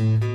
Mm-hmm.